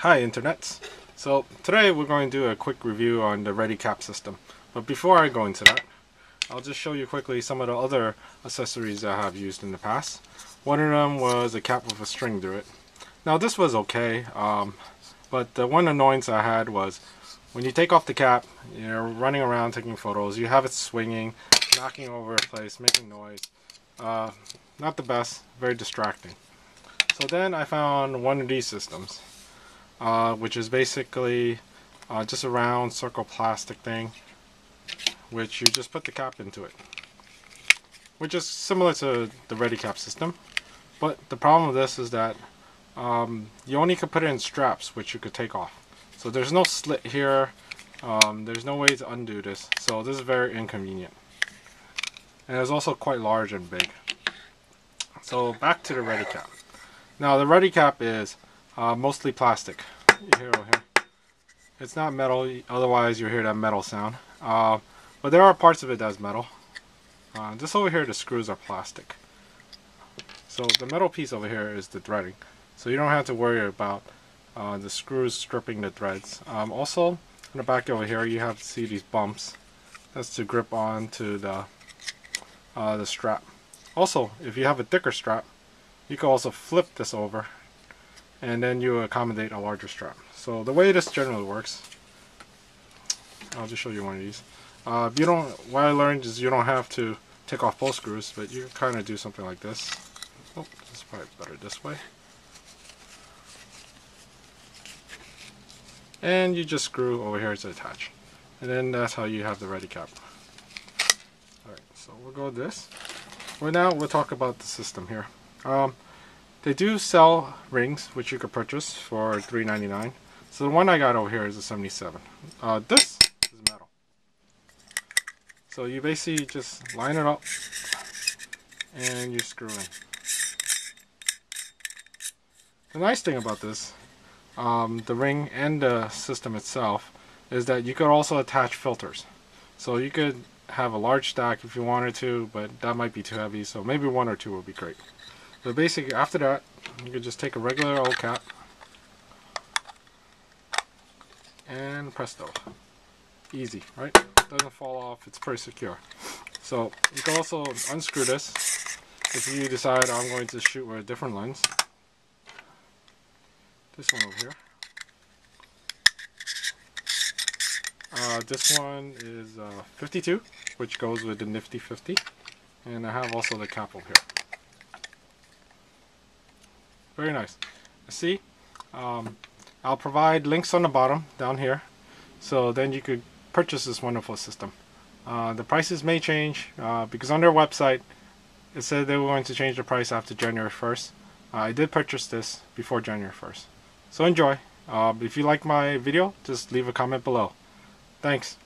Hi internets. So today we're going to do a quick review on the ReadyCap system. But before I go into that, I'll just show you quickly some of the other accessories I have used in the past. One of them was a cap with a string through it. Now this was okay, um, but the one annoyance I had was when you take off the cap, you're running around taking photos, you have it swinging, knocking over a place, making noise. Uh, not the best, very distracting. So then I found one of these systems, uh, which is basically uh, just a round circle plastic thing, which you just put the cap into it. Which is similar to the ReadyCap system, but the problem with this is that um, you only could put it in straps, which you could take off. So there's no slit here, um, there's no way to undo this, so this is very inconvenient. And it's also quite large and big. So back to the ReadyCap. Now the ReadyCap is uh, mostly plastic. It's not metal, otherwise you hear that metal sound. Uh, but there are parts of it that's metal. Uh, this over here, the screws are plastic. So the metal piece over here is the threading. So you don't have to worry about uh, the screws stripping the threads. Um, also, in the back over here, you have to see these bumps. That's to grip onto the uh, the strap. Also, if you have a thicker strap, you can also flip this over and then you accommodate a larger strap. So the way this generally works, I'll just show you one of these. Uh, you don't, what I learned is you don't have to take off both screws, but you kind of do something like this. Oh, this is probably better this way. And you just screw over here to attach. And then that's how you have the ReadyCap. Alright, so we'll go with this. Well now we'll talk about the system here. Um, they do sell rings, which you could purchase for $3.99. So the one I got over here is a 77. Uh, this is metal. So you basically just line it up and you screw in. The nice thing about this, um, the ring and the system itself, is that you could also attach filters. So you could have a large stack if you wanted to, but that might be too heavy, so maybe one or two would be great. So basically, after that, you can just take a regular old cap and presto. Easy, right? Doesn't fall off, it's pretty secure. So you can also unscrew this if you decide I'm going to shoot with a different lens. This one over here. Uh, this one is uh, 52, which goes with the Nifty 50. And I have also the cap over here. Very nice. See, um, I'll provide links on the bottom down here, so then you could purchase this wonderful system. Uh, the prices may change uh, because on their website it said they were going to change the price after January 1st. Uh, I did purchase this before January 1st. So enjoy. Uh, if you like my video, just leave a comment below. Thanks.